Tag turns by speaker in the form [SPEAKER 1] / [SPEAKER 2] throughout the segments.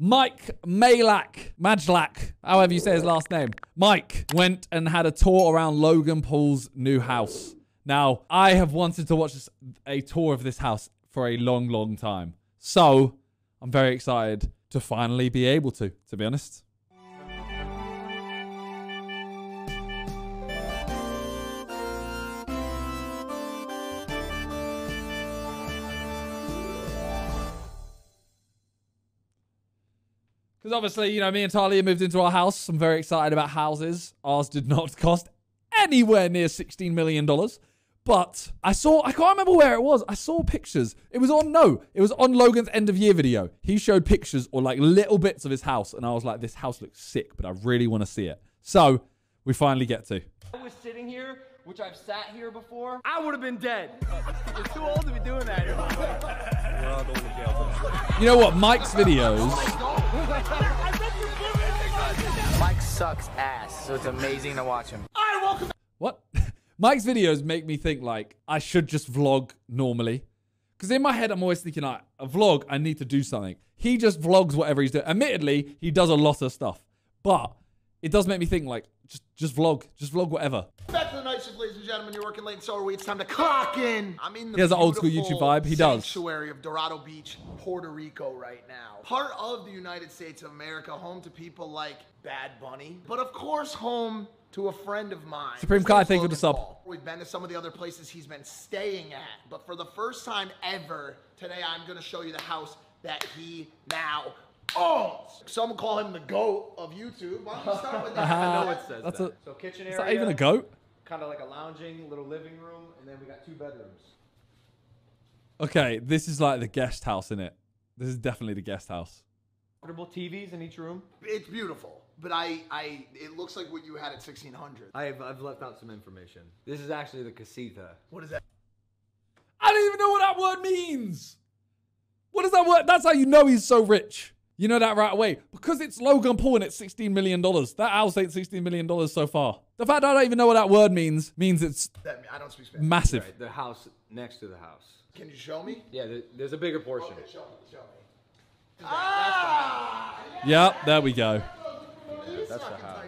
[SPEAKER 1] Mike Malak, Majlak, however you say his last name, Mike went and had a tour around Logan Paul's new house. Now, I have wanted to watch a tour of this house for a long, long time. So, I'm very excited to finally be able to, to be honest. Because obviously, you know, me and Talia moved into our house. I'm very excited about houses. Ours did not cost anywhere near $16 million. But I saw, I can't remember where it was. I saw pictures. It was on, no, it was on Logan's end of year video. He showed pictures or like little bits of his house. And I was like, this house looks sick, but I really want to see it. So we finally get to.
[SPEAKER 2] I was sitting here, which I've sat here before, I would have been dead. You're too old to be doing that.
[SPEAKER 1] You know what? Mike's videos.
[SPEAKER 2] Mike sucks ass, so it's amazing to watch him. All right, welcome.
[SPEAKER 1] What? Mike's videos make me think like I should just vlog normally. Because in my head, I'm always thinking, like, a vlog, I need to do something. He just vlogs whatever he's doing. Admittedly, he does a lot of stuff. But it does make me think, like, just just vlog. Just vlog whatever.
[SPEAKER 3] Back to the night shift, ladies and gentlemen. You're working late, and so are we. It's time to clock in. I'm in the
[SPEAKER 1] He has an old school YouTube vibe. He does.
[SPEAKER 3] Sanctuary of Dorado Beach, Puerto Rico, right now. Part of the United States of America, home to people like Bad Bunny, but of course, home to a friend of mine.
[SPEAKER 1] Supreme Kai, thank you
[SPEAKER 3] Logan
[SPEAKER 1] for the sub.
[SPEAKER 3] We've been to some of the other places he's been staying at, but for the first time ever, today I'm going to show you the house that he now owns. Some call him the GOAT of YouTube. Why don't we start with that?
[SPEAKER 2] I know it says
[SPEAKER 1] That's
[SPEAKER 2] that.
[SPEAKER 1] a-
[SPEAKER 2] so kitchen area.
[SPEAKER 1] Is
[SPEAKER 2] area.
[SPEAKER 1] that even a goat?
[SPEAKER 2] Kind of like a lounging little living room, and then we got two bedrooms.
[SPEAKER 1] Okay, this is like the guest house, in it? This is definitely the guest house.
[SPEAKER 2] Portable TVs in each room.
[SPEAKER 3] It's beautiful, but I, I, it looks like what you had at 1600.
[SPEAKER 4] I've, I've left out some information. This is actually the casita.
[SPEAKER 3] What is that?
[SPEAKER 1] I don't even know what that word means. What does that word? That's how you know he's so rich. You know that right away. Because it's Logan Paul and it's $16 million. That house ain't $16 million so far. The fact I don't even know what that word means means it's
[SPEAKER 3] that I don't speak Spanish.
[SPEAKER 1] massive.
[SPEAKER 4] Right, the house next to the house.
[SPEAKER 3] Can you show me?
[SPEAKER 4] Yeah, there, there's a bigger portion.
[SPEAKER 3] Okay, show me, show me. Ah!
[SPEAKER 1] Yep, there we go.
[SPEAKER 4] That's the house.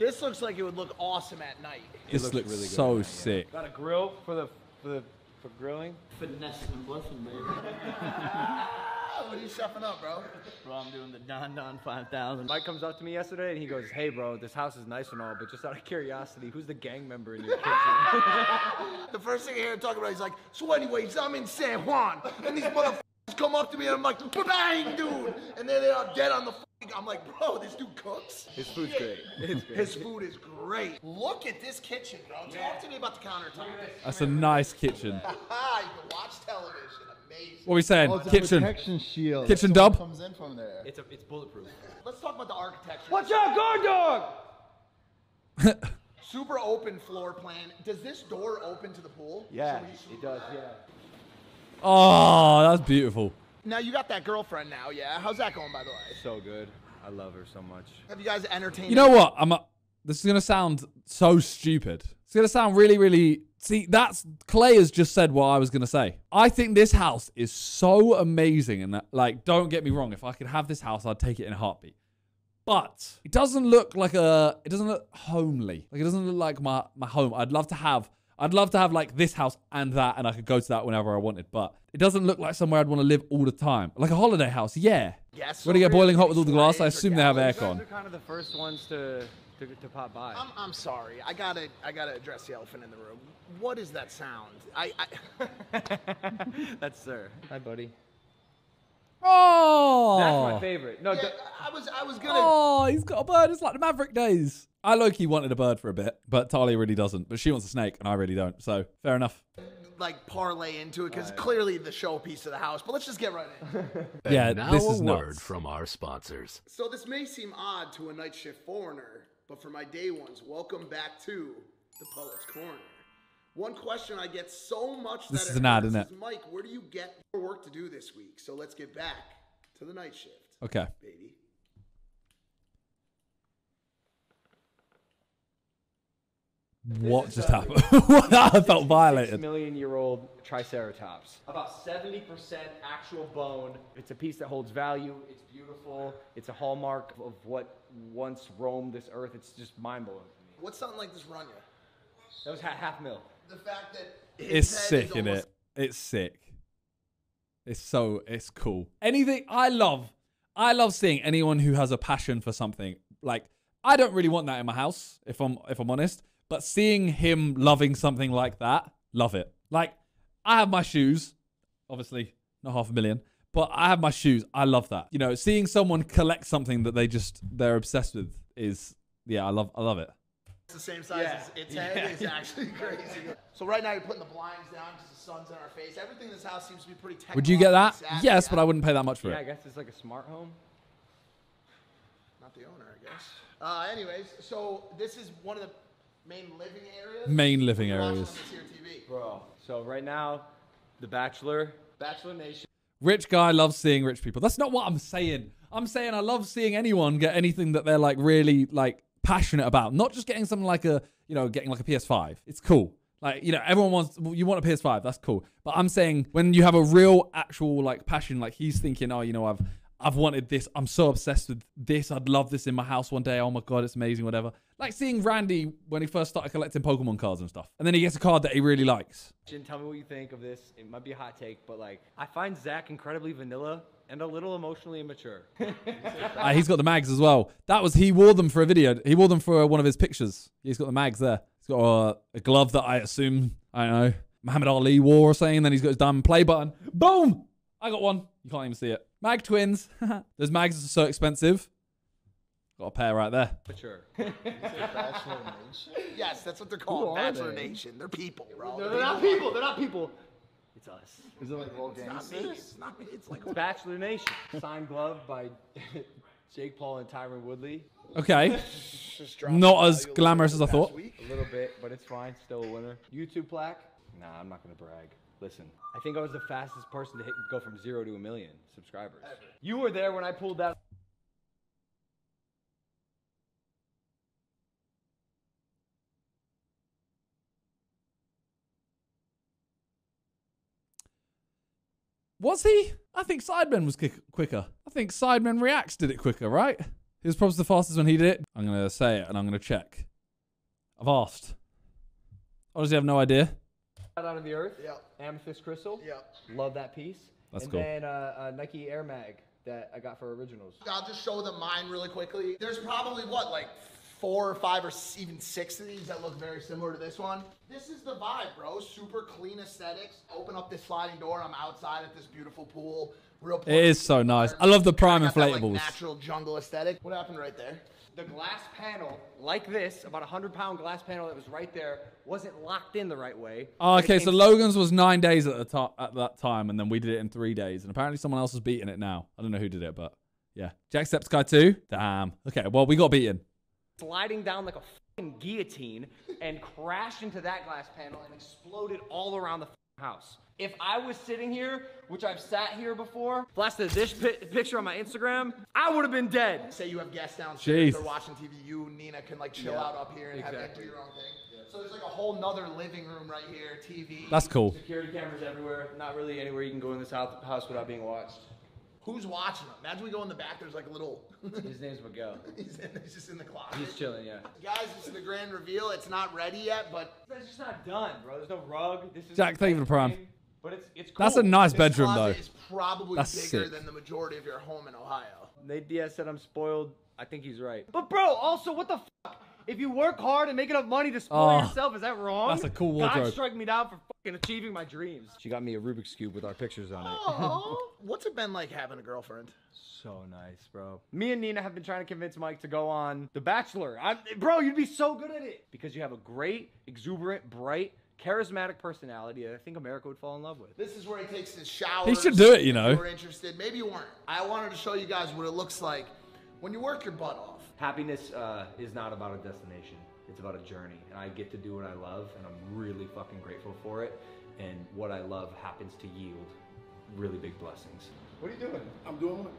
[SPEAKER 3] This looks like it would look awesome at night.
[SPEAKER 1] This
[SPEAKER 4] looks
[SPEAKER 1] looks
[SPEAKER 4] really good
[SPEAKER 1] so
[SPEAKER 4] at night, yeah.
[SPEAKER 1] sick.
[SPEAKER 2] Got a grill for the for the for grilling.
[SPEAKER 5] Finesse and bluffing, baby.
[SPEAKER 3] What are you chefing up, bro?
[SPEAKER 5] Bro, I'm doing the Don Don 5000.
[SPEAKER 4] Mike comes up to me yesterday and he goes, "Hey, bro, this house is nice and all, but just out of curiosity, who's the gang member in your kitchen?"
[SPEAKER 3] The first thing I hear him talking about, he's like, so anyways, I'm in San Juan, and these motherfuckers come up to me, and I'm like, bang, dude, and then they're all dead on the. I'm like, bro, this dude cooks.
[SPEAKER 4] His food's great. It's great.
[SPEAKER 3] His food is great. Look at this kitchen, bro. Talk to me about the countertop.
[SPEAKER 1] That's a nice kitchen.
[SPEAKER 3] You can watch television. Amazing.
[SPEAKER 1] What are we saying?
[SPEAKER 6] Oh, it's a
[SPEAKER 1] kitchen.
[SPEAKER 6] protection shield.
[SPEAKER 1] Kitchen
[SPEAKER 6] Someone
[SPEAKER 1] dub?
[SPEAKER 6] comes in from there.
[SPEAKER 4] It's a, it's bulletproof.
[SPEAKER 3] Let's talk about the architecture.
[SPEAKER 2] Watch out, guard dog!
[SPEAKER 3] Super open floor plan. Does this door open to the pool?
[SPEAKER 4] Yeah, it does. Yeah.
[SPEAKER 1] Oh, that's beautiful.
[SPEAKER 3] Now you got that girlfriend now, yeah? How's that going, by the way?
[SPEAKER 4] So good. I love her so much.
[SPEAKER 3] Have you guys entertained?
[SPEAKER 1] You know what? I'm. A, this is gonna sound so stupid. It's gonna sound really, really. See, that's Clay has just said what I was gonna say. I think this house is so amazing, and that, like, don't get me wrong. If I could have this house, I'd take it in a heartbeat. But it doesn't look like a. It doesn't look homely. Like it doesn't look like my my home. I'd love to have. I'd love to have like this house and that, and I could go to that whenever I wanted. But it doesn't look like somewhere I'd want to live all the time. Like a holiday house, yeah.
[SPEAKER 3] Yes.
[SPEAKER 1] When it get boiling hot with all the glass, I assume they have.
[SPEAKER 4] You
[SPEAKER 1] aircon.
[SPEAKER 4] are kind of the first ones to to, to pop by.
[SPEAKER 3] I'm, I'm sorry. I gotta I gotta address the elephant in the room. What is that sound? I, I
[SPEAKER 4] That's sir. Hi, buddy.
[SPEAKER 1] Oh,
[SPEAKER 4] That's my favorite. No,
[SPEAKER 3] yeah,
[SPEAKER 4] d-
[SPEAKER 3] I was I was gonna.
[SPEAKER 1] Oh, he's got a bird. It's like the Maverick days. I Loki wanted a bird for a bit, but Talia really doesn't. But she wants a snake, and I really don't. So fair enough.
[SPEAKER 3] Like parlay into it because clearly the showpiece of the house. But let's just get right in.
[SPEAKER 1] yeah,
[SPEAKER 7] now
[SPEAKER 1] this
[SPEAKER 7] a
[SPEAKER 1] is
[SPEAKER 7] word
[SPEAKER 1] nuts.
[SPEAKER 7] from our sponsors.
[SPEAKER 3] so this may seem odd to a night shift foreigner, but for my day ones, welcome back to the Poet's Corner. One question I get so much
[SPEAKER 1] This
[SPEAKER 3] that
[SPEAKER 1] is
[SPEAKER 3] it
[SPEAKER 1] an ad, isn't
[SPEAKER 3] is,
[SPEAKER 1] it?
[SPEAKER 3] Mike, where do you get your work to do this week? So let's get back to the night shift,
[SPEAKER 1] Okay.
[SPEAKER 3] baby.
[SPEAKER 1] What just uh, happened? I felt violated.
[SPEAKER 4] million year old Triceratops. About 70% actual bone. It's a piece that holds value. It's beautiful. It's a hallmark of what once roamed this earth. It's just mind blowing.
[SPEAKER 3] What's something like this run you?
[SPEAKER 4] That was ha- half mil.
[SPEAKER 3] The fact that
[SPEAKER 1] It's
[SPEAKER 3] his head
[SPEAKER 1] sick,
[SPEAKER 3] is
[SPEAKER 1] isn't
[SPEAKER 3] almost-
[SPEAKER 1] it? It's sick. It's so it's cool. Anything I love, I love seeing anyone who has a passion for something. Like I don't really want that in my house, if I'm if I'm honest. But seeing him loving something like that, love it. Like I have my shoes, obviously not half a million, but I have my shoes. I love that. You know, seeing someone collect something that they just they're obsessed with is yeah, I love I love it.
[SPEAKER 3] It's the same size
[SPEAKER 4] Yeah.
[SPEAKER 3] as its head. It's actually crazy. So right now you're putting the blinds down because the sun's in our face. Everything in this house seems to be pretty
[SPEAKER 1] Would you get that?
[SPEAKER 3] technologically savvy.
[SPEAKER 1] Yes, but I wouldn't pay that much for it.
[SPEAKER 4] Yeah, I guess it's like a smart home.
[SPEAKER 3] Not the owner, I guess. Uh, anyways, so this is one of the main living areas.
[SPEAKER 1] Main living areas.
[SPEAKER 3] on this here TV.
[SPEAKER 4] Bro. So right now, The Bachelor, Bachelor Nation.
[SPEAKER 1] Rich guy loves seeing rich people. That's not what I'm saying. I'm saying I love seeing anyone get anything that they're like really like passionate about. Not just getting something like a, you know, getting like a PS5. It's cool. Like, you know, everyone wants you want a PS5, that's cool. But I'm saying when you have a real actual like passion, like he's thinking, oh, you know, I've I've wanted this. I'm so obsessed with this. I'd love this in my house one day. Oh my god, it's amazing, whatever. Like seeing Randy when he first started collecting Pokemon cards and stuff. And then he gets a card that he really likes.
[SPEAKER 4] Jen, tell me what you think of this. It might be a hot take, but like, I find Zach incredibly vanilla and a little emotionally immature.
[SPEAKER 1] Uh, he's got the mags as well. That was he wore them for a video. He wore them for one of his pictures. He's got the mags there. He's got uh, a glove that I assume I don't know Muhammad Ali wore or something. And then he's got his diamond play button. Boom! I got one. You can't even see it. Mag twins. Those mags are so expensive. Got a pair right there.
[SPEAKER 4] mature.
[SPEAKER 3] Bachelor Nation? Yes, that's what they're called.
[SPEAKER 4] are
[SPEAKER 3] Bachelor
[SPEAKER 4] they?
[SPEAKER 3] Nation. They're people, bro.
[SPEAKER 4] No, they're not people. They're not people. It's us.
[SPEAKER 5] Is it like little
[SPEAKER 3] It's not me. It's not me. It's like
[SPEAKER 4] Bachelor Nation. Signed glove by Jake Paul and Tyron Woodley.
[SPEAKER 1] Okay.
[SPEAKER 3] just dropped
[SPEAKER 1] Not as glamorous as I thought.
[SPEAKER 3] week.
[SPEAKER 4] A little bit, but it's fine. Still a winner. YouTube plaque? Nah, I'm not gonna brag. Listen, I think I was the fastest person to hit, go from zero to a million subscribers. You were there when I pulled that.
[SPEAKER 1] Was he? I think Sidemen was quick- quicker. I think Sidemen Reacts did it quicker, right? He was probably the fastest when he did it. I'm going to say it and I'm going to check. I've asked. Honestly, I have no idea.
[SPEAKER 4] Out of the earth.
[SPEAKER 3] Yep.
[SPEAKER 4] Amethyst crystal.
[SPEAKER 3] Yep.
[SPEAKER 4] Love that piece.
[SPEAKER 1] That's
[SPEAKER 4] and
[SPEAKER 1] cool.
[SPEAKER 4] then uh, uh, Nike Air Mag that I got for originals.
[SPEAKER 3] I'll just show them mine really quickly. There's probably what, like four or five or even six of these that look very similar to this one. This is the vibe, bro. Super clean aesthetics. Open up this sliding door. I'm outside at this beautiful pool. Real.
[SPEAKER 1] It is so nice. I love the prime
[SPEAKER 3] Got that, like,
[SPEAKER 1] inflatables.
[SPEAKER 3] natural jungle aesthetic. What happened right there?
[SPEAKER 4] The glass panel, like this, about a hundred pound glass panel that was right there, wasn't locked in the right way.
[SPEAKER 1] Oh, okay, so Logan's was nine days at the top at that time, and then we did it in three days, and apparently someone else is beating it now. I don't know who did it, but yeah, Jacksepticeye two. Damn. Okay, well we got beaten.
[SPEAKER 4] sliding down like a fucking guillotine and crashed into that glass panel and exploded all around the house. If I was sitting here, which I've sat here before, blasted this pi- picture on my Instagram, I would have been dead.
[SPEAKER 3] Say you have guests downstairs,
[SPEAKER 1] Jeez.
[SPEAKER 3] they're watching TV. You, Nina, can like chill
[SPEAKER 4] Yeah,
[SPEAKER 3] out up here and have
[SPEAKER 4] exactly.
[SPEAKER 3] do your own thing. So there's like a whole nother living room right here, TV.
[SPEAKER 1] That's cool.
[SPEAKER 4] Security cameras everywhere. Not really anywhere you can go in this house house without being watched.
[SPEAKER 3] Who's watching them? Imagine we go in the back. There's like a little.
[SPEAKER 4] His name's Miguel.
[SPEAKER 3] he's, in, he's just in the closet.
[SPEAKER 4] He's chilling, yeah.
[SPEAKER 3] Guys, this is the grand reveal. It's not ready yet, but
[SPEAKER 4] it's just not done, bro. There's no rug. This is
[SPEAKER 1] Jack, thank you for the prime.
[SPEAKER 4] But it's it's cool.
[SPEAKER 1] That's a nice
[SPEAKER 3] this
[SPEAKER 1] bedroom though.
[SPEAKER 3] closet is probably
[SPEAKER 1] That's
[SPEAKER 3] bigger
[SPEAKER 1] sick.
[SPEAKER 3] than the majority of your home in Ohio.
[SPEAKER 4] Nate Diaz said I'm spoiled. I think he's right. But bro, also what the fuck? If you work hard and make enough money to spoil
[SPEAKER 1] Oh,
[SPEAKER 4] yourself, is that wrong?
[SPEAKER 1] that's a cool
[SPEAKER 4] God
[SPEAKER 1] wardrobe.
[SPEAKER 4] struck me down for fucking achieving my dreams. She got me a Rubik's cube with our pictures on it.
[SPEAKER 3] Oh, what's it been like having a girlfriend?
[SPEAKER 4] So nice, bro. Me and Nina have been trying to convince Mike to go on The Bachelor. I'm, bro, you'd be so good at it because you have a great, exuberant, bright, charismatic personality that I think America would fall in love with.
[SPEAKER 3] This is where he takes his shower.
[SPEAKER 1] He should do it, you know.
[SPEAKER 3] If you were interested. Maybe you weren't. I wanted to show you guys what it looks like when you work your butt off.
[SPEAKER 4] Happiness uh, is not about a destination. It's about a journey. And I get to do what I love, and I'm really fucking grateful for it. And what I love happens to yield really big blessings. What are you doing?
[SPEAKER 6] I'm doing one.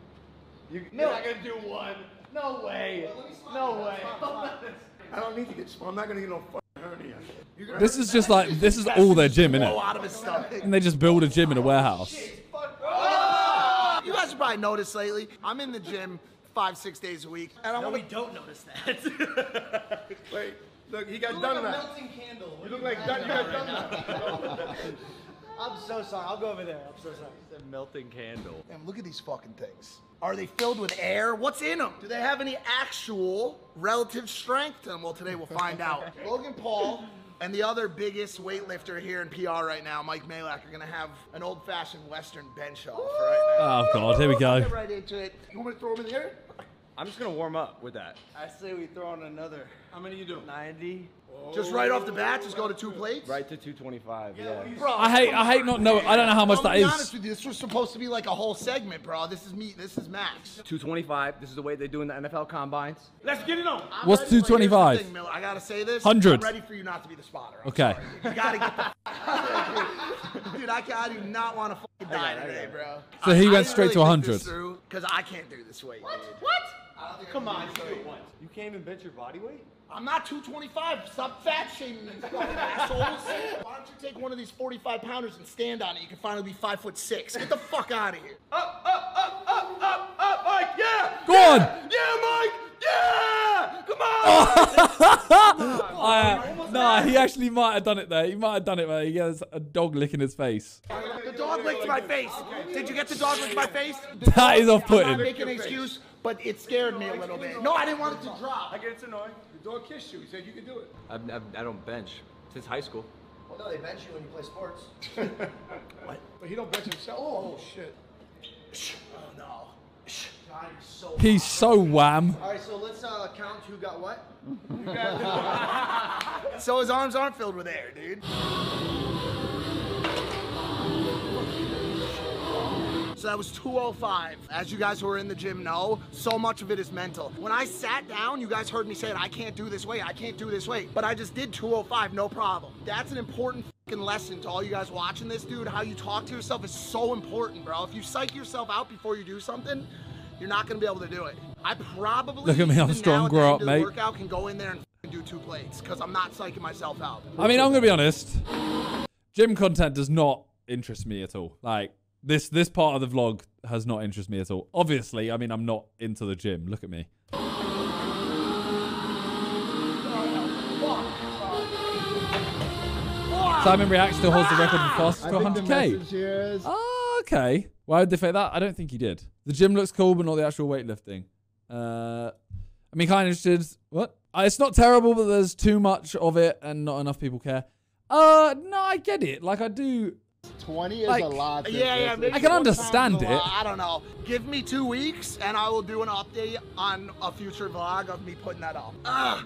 [SPEAKER 4] You, you're not gonna do one. No way. No way.
[SPEAKER 6] I don't need to get. I'm not gonna get no fucking hernia.
[SPEAKER 1] This is just like this is all their gym,
[SPEAKER 3] Blow
[SPEAKER 1] innit?
[SPEAKER 3] out of his stomach.
[SPEAKER 1] And they just build a gym in a warehouse.
[SPEAKER 3] You guys have probably noticed lately. I'm in the gym five, six days a week, and I
[SPEAKER 5] No,
[SPEAKER 3] want
[SPEAKER 5] we don't notice that.
[SPEAKER 6] Wait, look, he got done that.
[SPEAKER 5] candle.
[SPEAKER 6] You look like done, you got done that.
[SPEAKER 5] I'm so sorry. I'll go over there. I'm so sorry. It's a melting candle.
[SPEAKER 3] Damn, look at these fucking things. Are they filled with air? What's in them? Do they have any actual relative strength to them? Well, today we'll find out. Logan Paul and the other biggest weightlifter here in PR right now, Mike Majlak, are gonna have an old-fashioned Western bench off right now.
[SPEAKER 1] Oh god, here we go.
[SPEAKER 3] Get right into it. You want me to throw them in the air?
[SPEAKER 4] I'm just gonna warm up with that.
[SPEAKER 5] I say we throw on another.
[SPEAKER 6] How many you do?
[SPEAKER 5] 90.
[SPEAKER 3] Just right off the bat, just go to two plates.
[SPEAKER 4] Right to 225. Yeah.
[SPEAKER 3] Bro,
[SPEAKER 1] I hate I hate not know I don't know how much
[SPEAKER 3] I'm
[SPEAKER 1] that
[SPEAKER 3] be
[SPEAKER 1] is.
[SPEAKER 3] honest with you. This was supposed to be like a whole segment, bro. This is me. This is Max.
[SPEAKER 4] 225. This is the way they do in the NFL combines.
[SPEAKER 6] Let's get it on.
[SPEAKER 3] I'm
[SPEAKER 1] What's
[SPEAKER 3] ready- but here's the
[SPEAKER 1] 225?
[SPEAKER 3] thing, Miller, I gotta say this.
[SPEAKER 1] 100.
[SPEAKER 3] I'm ready for you not to be the spotter. I'm
[SPEAKER 1] Okay.
[SPEAKER 3] sorry. You gotta get the. Dude, I, can, I do not want to fucking die today, bro.
[SPEAKER 1] So he
[SPEAKER 3] I- I
[SPEAKER 1] went
[SPEAKER 3] didn't
[SPEAKER 1] straight to
[SPEAKER 3] really
[SPEAKER 1] 100.
[SPEAKER 3] think Cause I can't do this weight. What? What?
[SPEAKER 5] Come on, do it once.
[SPEAKER 4] You can't even bench your body weight?
[SPEAKER 3] I'm not 225. Stop fat shaming me, fucking assholes. Why don't you take one of these 45 pounders and stand on it? You can finally be five foot six. Get the fuck out of here.
[SPEAKER 6] Up, up, up, up, up, up, Mike, yeah!
[SPEAKER 1] Go on!
[SPEAKER 6] Yeah, Mike! Yeah! Come on!
[SPEAKER 1] Uh, nah, he actually might have done it there. He might have done it where he has a dog licking his face.
[SPEAKER 3] The dog licked my face. Did you get the dog licked my face?
[SPEAKER 1] That is
[SPEAKER 3] I'm
[SPEAKER 1] off-putting.
[SPEAKER 3] I'm not making an excuse, but it scared me a little bit. No, I didn't want it to drop.
[SPEAKER 6] I get it's annoying. The dog kissed you. He said you could do it.
[SPEAKER 4] I've, I've, I don't bench since high school.
[SPEAKER 5] Well, no, they bench you when you play sports. What?
[SPEAKER 6] But he don't bench himself. Oh, shit.
[SPEAKER 3] Oh no.
[SPEAKER 5] God, you're so.
[SPEAKER 1] He's so wham.
[SPEAKER 5] All right, so let's uh, count who got what.
[SPEAKER 3] So his arms aren't filled with air, dude. So that was 205. As you guys who are in the gym know, so much of it is mental. When I sat down, you guys heard me say it, I can't do this weight, I can't do this weight. But I just did 205, no problem. That's an important fucking lesson to all you guys watching this, dude. How you talk to yourself is so important, bro. If you psych yourself out before you do something, you're not gonna be able to do it. I probably
[SPEAKER 1] Look at me, I'm strong, grow up, mate.
[SPEAKER 3] Workout can go in there and f***ing do two plates because I'm not psyching myself out.
[SPEAKER 1] I mean, I'm gonna be honest. Gym content does not interest me at all. Like this this part of the vlog has not interested me at all. Obviously, I mean, I'm not into the gym. Look at me. Simon Reacts still holds the record for fastest to 100k. Oh, okay. Why would they fake that? I don't think he did. The gym looks cool, but not the actual weightlifting. Uh, I mean, kind of interested. What? Uh, it's not terrible, but there's too much of it, and not enough people care. Uh, no, I get it. Like I do.
[SPEAKER 7] 20 is
[SPEAKER 1] Like-
[SPEAKER 7] a lot.
[SPEAKER 3] Yeah, yeah. maybe
[SPEAKER 1] I can understand it.
[SPEAKER 3] I don't know. Give me two weeks, and I will do an update on a future vlog of me putting that up. Ah,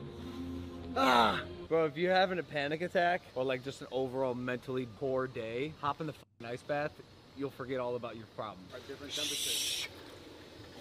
[SPEAKER 3] ah.
[SPEAKER 4] Bro, if you're having a panic attack or like just an overall mentally poor day, hop in the ice bath. You'll forget all about your problems.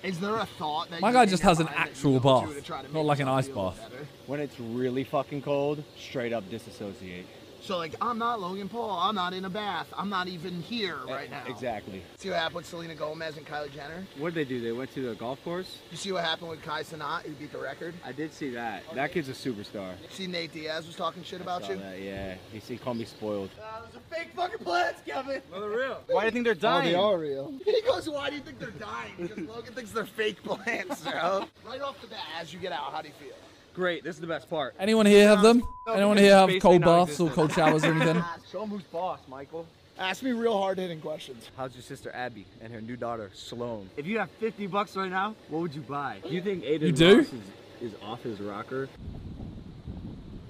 [SPEAKER 3] Is there a thought that
[SPEAKER 1] My guy just has an
[SPEAKER 3] mind that you
[SPEAKER 1] actual bath,
[SPEAKER 3] to to
[SPEAKER 1] not like an ice bath.
[SPEAKER 3] better?
[SPEAKER 4] When it's really fucking cold, straight up disassociate.
[SPEAKER 3] So like, I'm not Logan Paul. I'm not in a bath. I'm not even here right now.
[SPEAKER 4] Exactly.
[SPEAKER 3] See what happened with Selena Gomez and Kylie Jenner?
[SPEAKER 4] What did they do? They went to the golf course?
[SPEAKER 3] You see what happened with Kai Cenat, who beat the record?
[SPEAKER 4] I did see that. That kid's a superstar.
[SPEAKER 3] See Nate Diaz was talking shit about
[SPEAKER 4] Saw
[SPEAKER 3] you?
[SPEAKER 4] that, yeah. He, he called me spoiled.
[SPEAKER 3] Uh, those are fake fucking plants, Kevin. No, they're real.
[SPEAKER 4] Why do you think they're
[SPEAKER 7] Oh,
[SPEAKER 4] dying?
[SPEAKER 7] they are real.
[SPEAKER 3] He goes, why do you think they're dying? Because Logan thinks they're fake plants, bro. right off the bat, as you get out, how do you feel?
[SPEAKER 4] Great, this is the best part.
[SPEAKER 1] Anyone here have them?
[SPEAKER 3] No,
[SPEAKER 1] Anyone here have cold baths or cold showers or anything?
[SPEAKER 4] Show him who's boss, Michael.
[SPEAKER 3] Ask me real hard hitting questions.
[SPEAKER 4] How's your sister Abby and her new daughter Sloane? If you have 50 bucks right now, what would you buy? Do you think Aiden
[SPEAKER 1] You do?
[SPEAKER 4] Is, is off his rocker?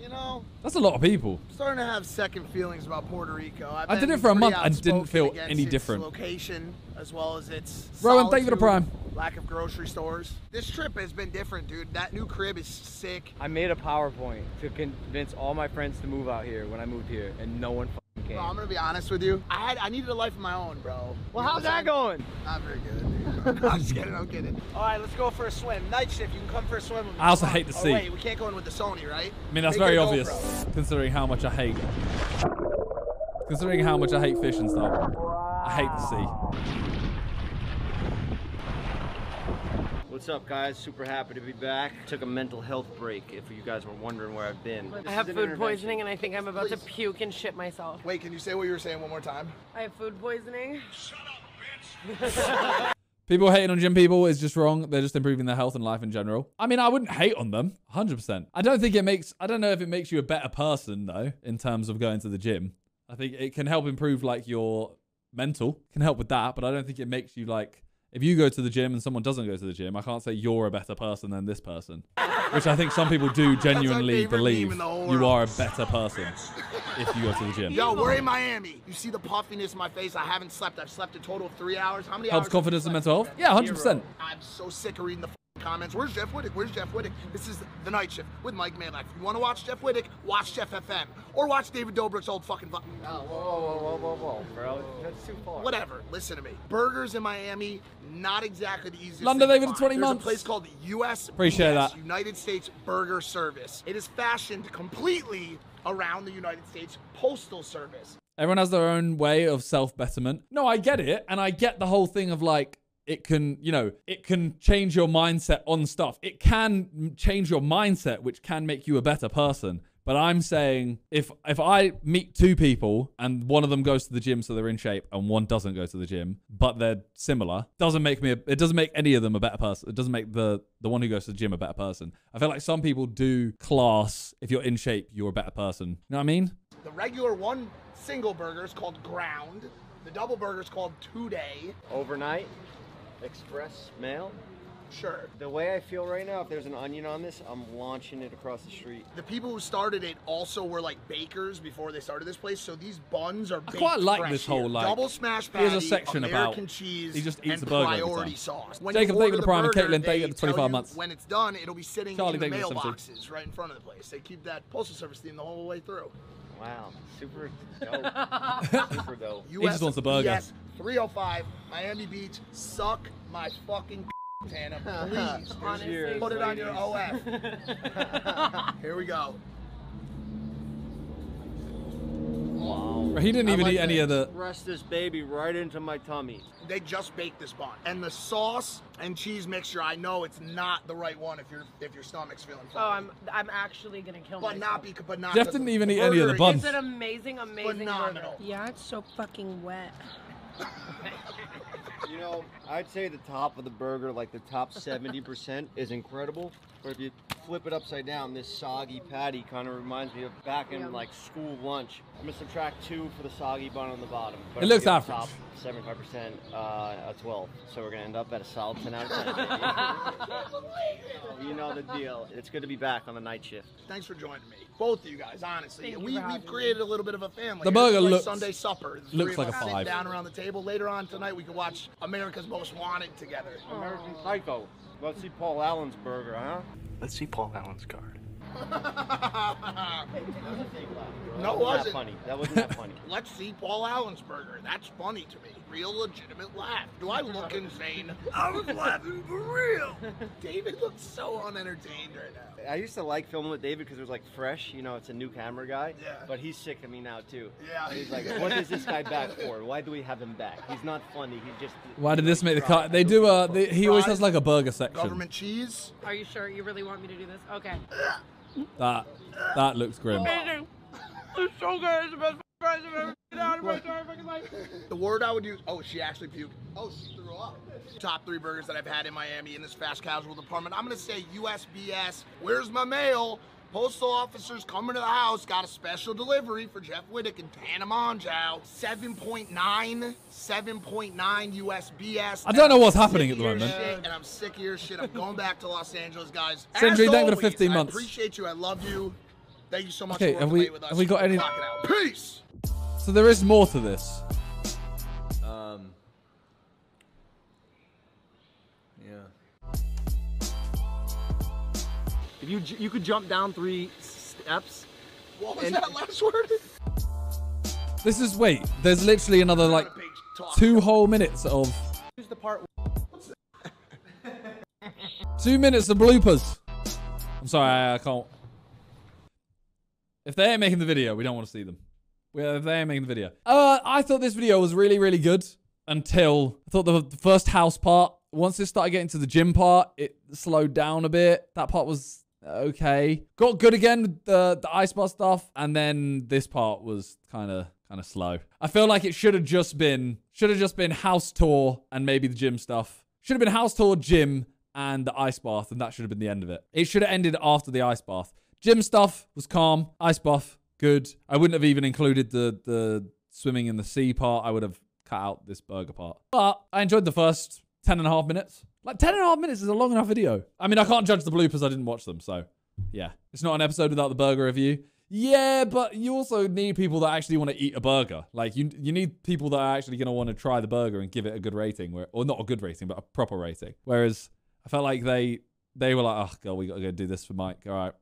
[SPEAKER 3] You know,
[SPEAKER 1] That's a lot of people.
[SPEAKER 3] I'm starting to have second feelings about Puerto Rico. I've
[SPEAKER 1] I did it for a month and didn't feel any different.
[SPEAKER 3] Location as well as its
[SPEAKER 1] Rowan, thank you for the prime.
[SPEAKER 3] Lack of grocery stores. This trip has been different, dude. That new crib is sick.
[SPEAKER 4] I made a PowerPoint to convince all my friends to move out here when I moved here, and no one fucking came.
[SPEAKER 3] Bro, I'm gonna be honest with you. I had I needed a life of my own, bro.
[SPEAKER 4] well,
[SPEAKER 3] You
[SPEAKER 4] how's
[SPEAKER 3] what I'm
[SPEAKER 4] that going?
[SPEAKER 3] saying? Not very good. Dude. I'm just kidding. I'm kidding. All right, let's go for a swim. Night shift. You can come for a swim with me.
[SPEAKER 1] I also hate the
[SPEAKER 3] oh,
[SPEAKER 1] sea.
[SPEAKER 3] Wait, we can't go in with the Sony, right?
[SPEAKER 1] I mean, that's
[SPEAKER 3] Make
[SPEAKER 1] very obvious,
[SPEAKER 3] GoPro.
[SPEAKER 1] considering how much I hate. Considering how much I hate fish and stuff. I hate the sea.
[SPEAKER 4] What's
[SPEAKER 7] What's up, guys? Super happy to be back. Took a mental health break, if you guys were wondering where I've been.
[SPEAKER 8] I have food poisoning and I think I'm about to puke and shit myself.
[SPEAKER 3] Wait, can you say what you were saying one more time?
[SPEAKER 8] I have food poisoning. Shut up, bitch!
[SPEAKER 1] people hating on gym people is just wrong. They're just improving their health and life in general. I mean, I wouldn't hate on them, 100%. I don't think it makes, I don't know if it makes you a better person, though, in terms of going to the gym. I think it can help improve, like, your mental, can help with that, but I don't think it makes you, like, if you go to the gym and someone doesn't go to the gym, I can't say you're a better person than this person. Which I think some people do genuinely believe
[SPEAKER 3] meme in the whole
[SPEAKER 1] you are a better person if you go to the gym.
[SPEAKER 3] Yo, we're in Miami. You see the puffiness in my face. I haven't slept. I've slept a total of three hours. How many
[SPEAKER 1] Helps
[SPEAKER 3] hours? you
[SPEAKER 1] confidence and mental health? Yeah, 100%.
[SPEAKER 3] I'm so sick of reading the comments. Where's Jeff Wittek? Where's Jeff Wittek? This is the night shift with Mike Majlak. If you want to watch Jeff Wittek, watch Jeff FM or watch David Dobrik's old fucking. fu-
[SPEAKER 7] Oh, whoa, whoa, whoa, whoa, whoa, bro. That's too far.
[SPEAKER 3] Whatever. Listen to me. Burgers in Miami, not exactly the easiest.
[SPEAKER 1] London
[SPEAKER 3] thing to
[SPEAKER 1] David,
[SPEAKER 3] find.
[SPEAKER 1] 20
[SPEAKER 3] There's
[SPEAKER 1] months.
[SPEAKER 3] a place called US.
[SPEAKER 1] Appreciate that.
[SPEAKER 3] United States Burger Service. It is fashioned completely around the United States Postal Service.
[SPEAKER 1] Everyone has their own way of self betterment. No, I get it. And I get the whole thing of like, it can, you know, it can change your mindset on stuff. It can change your mindset, which can make you a better person. But I'm saying if if I meet two people and one of them goes to the gym so they're in shape and one doesn't go to the gym, but they're similar, doesn't make me a, it doesn't make any of them a better person. It doesn't make the the one who goes to the gym a better person. I feel like some people do class if you're in shape, you're a better person. You know what I mean?
[SPEAKER 3] The regular one single burger is called ground. The double burger is called two day.
[SPEAKER 7] Overnight, express mail.
[SPEAKER 3] Sure.
[SPEAKER 7] The way I feel right now, if there's an onion on this, I'm launching it across the street.
[SPEAKER 3] The people who started it also were like bakers before they started this place, so these buns are.
[SPEAKER 1] I quite like
[SPEAKER 3] fresh
[SPEAKER 1] this whole,
[SPEAKER 3] here.
[SPEAKER 1] like,
[SPEAKER 3] double smash patty,
[SPEAKER 1] here's a section
[SPEAKER 3] American
[SPEAKER 1] about-
[SPEAKER 3] cheese,
[SPEAKER 1] he just eats
[SPEAKER 3] and
[SPEAKER 1] the burger every
[SPEAKER 3] priority
[SPEAKER 1] time.
[SPEAKER 3] sauce. When
[SPEAKER 1] Jacob,
[SPEAKER 3] you
[SPEAKER 1] thank you the prime, and
[SPEAKER 3] burger,
[SPEAKER 1] Caitlin, thank you
[SPEAKER 3] they
[SPEAKER 1] for the 25
[SPEAKER 3] you
[SPEAKER 1] months.
[SPEAKER 3] When it's done, it'll be sitting
[SPEAKER 1] Charlie,
[SPEAKER 3] in the
[SPEAKER 1] thank you for the 70.
[SPEAKER 3] mailboxes right in front of the place. They keep that postal service theme the whole way through.
[SPEAKER 7] Wow, super dope. super dope.
[SPEAKER 1] He just wants the burger.
[SPEAKER 3] Yes, 305 Miami Beach. Suck my fucking Tana, please.
[SPEAKER 8] Honestly.
[SPEAKER 3] Put it on your OF. Here we go.
[SPEAKER 7] Wow.
[SPEAKER 1] He didn't even
[SPEAKER 7] like
[SPEAKER 1] eat any of the.
[SPEAKER 7] Press this baby right into my tummy.
[SPEAKER 3] They just baked this bun, and the sauce and cheese mixture. I know it's not the right one if your if your stomach's feeling
[SPEAKER 8] Oh. I'm I'm actually gonna kill
[SPEAKER 3] but
[SPEAKER 8] myself.
[SPEAKER 3] not because but not.
[SPEAKER 1] Jeff
[SPEAKER 3] 'cause
[SPEAKER 1] didn't even eat any of the
[SPEAKER 3] burger
[SPEAKER 1] buns.
[SPEAKER 8] It's an amazing, amazing
[SPEAKER 3] Phenomenal.
[SPEAKER 8] burger. Yeah, it's so fucking wet.
[SPEAKER 7] You know, I'd say the top of the burger, like the top 70%, is incredible. But if you flip it upside down, this soggy patty kind of reminds me of back in
[SPEAKER 8] Yum.
[SPEAKER 7] like school lunch. I'm gonna subtract two for the soggy bun on the bottom. But
[SPEAKER 1] It looks
[SPEAKER 7] we get
[SPEAKER 1] average.
[SPEAKER 7] Top 75%, uh, a 12. So we're gonna end up at a solid 10 out of 10. you know the deal. It's good to be back on the night shift.
[SPEAKER 3] Thanks for joining me, both of you guys. Honestly,
[SPEAKER 8] Thank
[SPEAKER 3] we we've
[SPEAKER 8] having me.
[SPEAKER 3] created a little bit of a family.
[SPEAKER 1] The
[SPEAKER 3] here.
[SPEAKER 1] burger
[SPEAKER 3] like
[SPEAKER 1] looks-
[SPEAKER 3] Sunday supper. The
[SPEAKER 1] looks like a
[SPEAKER 3] us sitting
[SPEAKER 1] five.
[SPEAKER 3] down around the table. Later on tonight, we can watch America's Most Wanted together.
[SPEAKER 7] American Psycho. Let's see Paul Allen's burger, huh?
[SPEAKER 9] Let's see Paul Allen's card.
[SPEAKER 3] No, it
[SPEAKER 7] That wasn't
[SPEAKER 3] wasn't.
[SPEAKER 7] that funny. That wasn't that funny.
[SPEAKER 3] Let's see Paul Allen's burger. That's funny to me. Real legitimate laugh. Do I look insane? I was laughing for real. David looks so unentertained right now.
[SPEAKER 7] I used to like filming with David because it was like fresh. You know, it's a new camera guy.
[SPEAKER 3] Yeah.
[SPEAKER 7] But he's sick of me now too.
[SPEAKER 3] Yeah.
[SPEAKER 7] He's like, what is this guy back for? Why do we have him back? He's not funny. He just.
[SPEAKER 1] Why did this make the cut? They do a. They, he always has like a burger section.
[SPEAKER 3] Government cheese.
[SPEAKER 8] Are you sure you really want me to do this? Okay.
[SPEAKER 1] That that looks grim.
[SPEAKER 8] Amazing. It's so good. It's the best fries I've ever eaten out of my entire fucking life.
[SPEAKER 3] The word I would use. Oh, she actually puked. Oh, she threw up. Top three burgers that I've had in Miami in this fast casual department. I'm gonna say USBS. Where's my mail? Postal officers coming to the house. Got a special delivery for Jeff Wittek in Tana Mongeau. 7.9, 7.9 USBS.
[SPEAKER 1] I don't know what's happening at the moment.
[SPEAKER 3] shit, and I'm sick of your shit. I'm going back to Los Angeles, guys.
[SPEAKER 1] Sindri, thank you for the
[SPEAKER 3] always,
[SPEAKER 1] 15
[SPEAKER 3] I
[SPEAKER 1] months.
[SPEAKER 3] appreciate you. I love you. Thank you so much
[SPEAKER 1] Okay,
[SPEAKER 3] for
[SPEAKER 1] have we-
[SPEAKER 3] with us.
[SPEAKER 1] have we got any-
[SPEAKER 3] Rock it out. Peace.
[SPEAKER 1] So there is more to this.
[SPEAKER 4] If you you could jump down three steps.
[SPEAKER 3] What was
[SPEAKER 4] And-
[SPEAKER 3] that last word?
[SPEAKER 1] This is wait. There's literally another like two whole minutes of
[SPEAKER 4] Here's the part.
[SPEAKER 1] two minutes of bloopers. I'm sorry, I, I can't. If they ain't making the video, we don't want to see them. Well, if they ain't making the video. Uh, I thought this video was really, really good until I thought the, the first house part once it started getting to the gym part, it slowed down a bit. That part was okay. Got good again with the the ice bar stuff, and then this part was kind of kind of slow. I feel like it should have just been should have just been house tour and maybe the gym stuff. Should have been house tour, gym, and the ice bath, and that should have been the end of it. It should have ended after the ice bath. Gym stuff was calm. Ice bath, good. I wouldn't have even included the the swimming in the sea part. I would have cut out this burger part. But I enjoyed the first 10 and a half minutes. Like 10 and a half minutes is a long enough video. I mean, I can't judge the bloopers. I didn't watch them. So yeah, it's not an episode without the burger review. Yeah, but you also need people that actually want to eat a burger. Like you, you need people that are actually going to want to try the burger and give it a good rating, where, or not a good rating, but a proper rating. Whereas I felt like they, they were like, oh god, we got to go do this for Mike. All right,